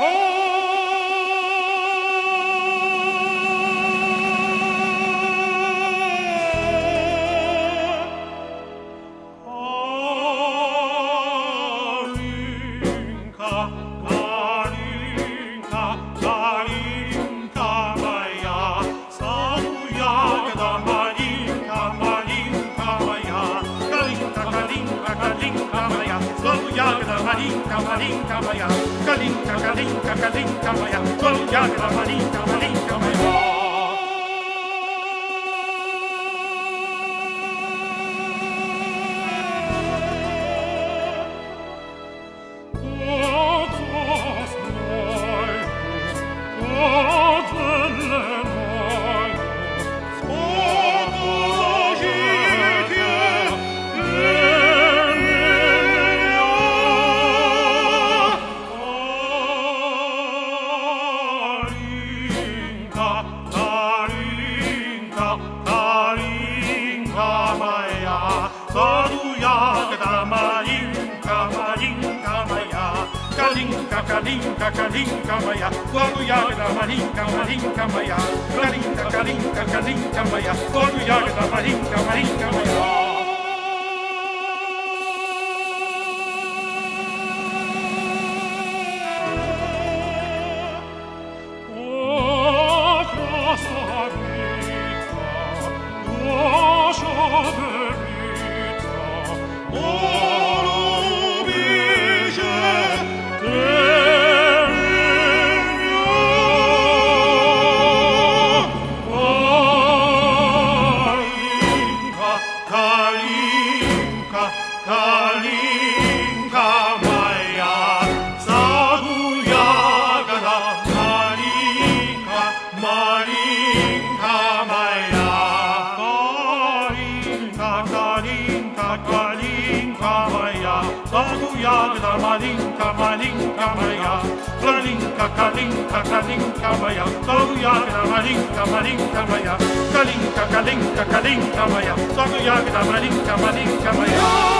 Oh! Malinka, malinka moja, kalinka, kalinka, kalinka moja, kolumbianka, malinka, Kalinka, kalinka, kalinka maya, Golu yaga malinka, malinka maya, Kalinka, kalinka, kalinka maya, Golu yaga malinka, Kalinka, Kalinka, Kalinka. Jagda malinka, malinka moja, Kalinka, kalinka, kalinka moja, Jagda malinka, malinka moja, Kalinka, kalinka, kalinka moja, Jagda malinka, malinka moja.